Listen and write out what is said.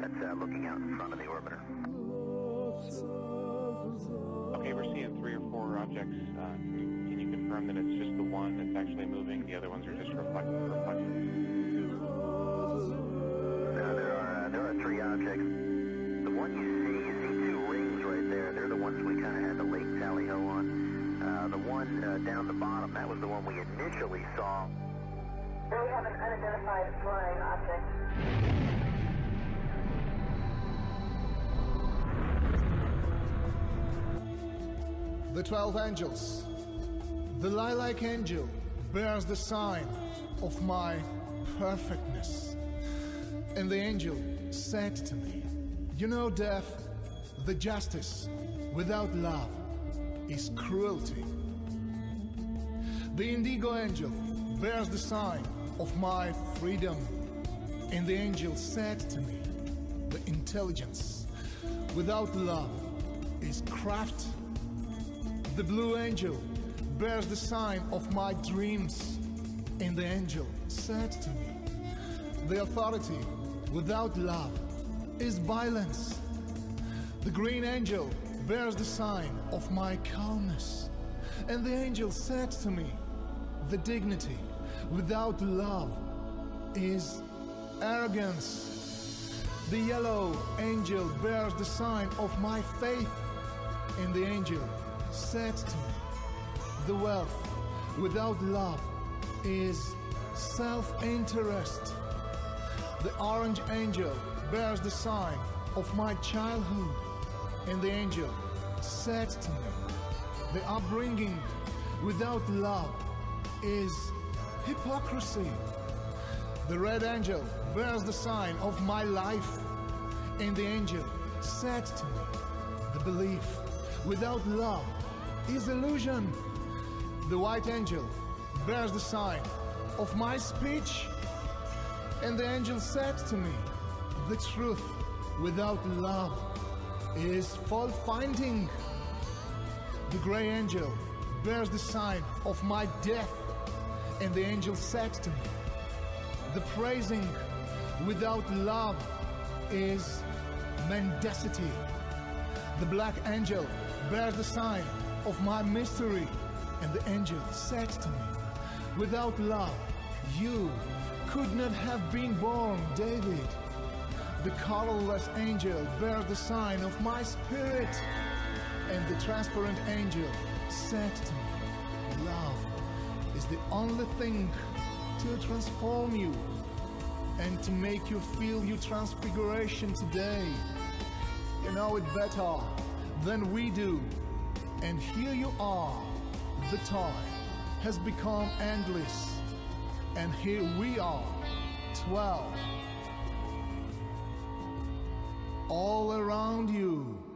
That's uh, looking out in front of the orbiter. Okay, we're seeing three or four objects. Uh, can, you, can you confirm that it's just the one that's actually moving? The other ones are the one uh, down the bottom, that was the one we initially saw. We have an unidentified flying object. The twelve angels. The lilac angel bears the sign of my perfectness. And the angel said to me, You know, Deph, the justice without love is cruelty. The indigo angel bears the sign of my freedom. And the angel said to me, The intelligence without love is craft. The blue angel bears the sign of my dreams. And the angel said to me, The authority without love is violence. The green angel bears the sign of my calmness. And the angel said to me, The dignity without love is arrogance. The yellow angel bears the sign of my faith. And the angel said to me, The wealth without love is self interest. The orange angel bears the sign of my childhood. And the angel said to me, The upbringing without love is hypocrisy. The red angel bears the sign of my life. And the angel said to me, The belief without love is illusion. The white angel bears the sign of my speech. And the angel said to me, The truth without love is fault finding. The gray angel bears the sign of my death. And the angel said to me, The praising without love is mendacity. The black angel bears the sign of my mystery. And the angel said to me, Without love, you could not have been born, David. The colorless angel bears the sign of my spirit. And the transparent angel said to me, Love is the only thing to transform you and to make you feel your transfiguration today. You know it better than we do. And here you are. The time has become endless. And here we are, 12. All around you.